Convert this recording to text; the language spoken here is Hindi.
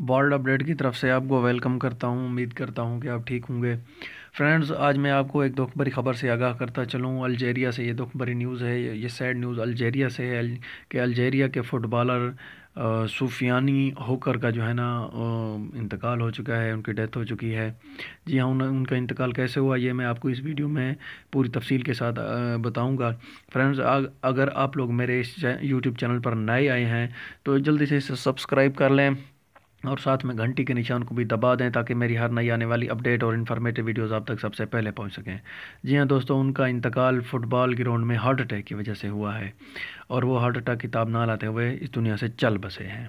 वर्ल्ड अपडेट की तरफ़ से आपको वेलकम करता हूँ उम्मीद करता हूँ कि आप ठीक होंगे। फ्रेंड्स आज मैं आपको एक दुख भरी खबर से आगाह करता चलूँ। अल्जेरिया से ये दुख भरी न्यूज़ है ये सैड न्यूज़ अल्जेरिया से है कि अल्जेरिया के फुटबॉलर सूफियानी होकर का जो है ना इंतकाल हो चुका है उनकी डेथ हो चुकी है। जी हाँ उन, उनका इंतकाल कैसे हुआ ये मैं आपको इस वीडियो में पूरी तफसील के साथ बताऊँगा। फ्रेंड्स अगर आप लोग मेरे इस यूट्यूब चैनल पर नए आए हैं तो जल्दी से इसे सब्सक्राइब कर लें। और साथ में घंटी के निशान को भी दबा दें ताकि मेरी हर नई आने वाली अपडेट और इन्फॉर्मेटिव वीडियोस आप तक सबसे पहले पहुँच सकें। जी हाँ दोस्तों, उनका इंतकाल फुटबॉल ग्राउंड में हार्ट अटैक की वजह से हुआ है और वो हार्ट अटैक की ताब ना लाते हुए इस दुनिया से चल बसे हैं।